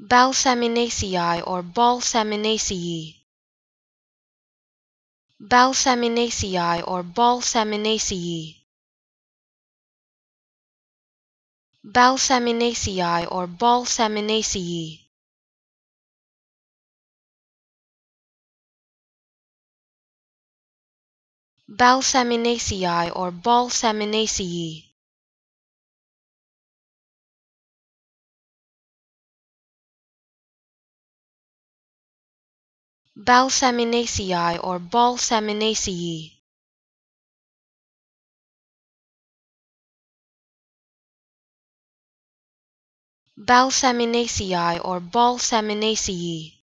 Balsaminaceae or Balsaminaceae. Balsaminaceae or Balsaminaceae. Balsaminaceae or Balsaminaceae. Balsaminaceae or Balsaminaceae Balsaminaceae or Balsaminaceae. Balsaminaceae or Balsaminaceae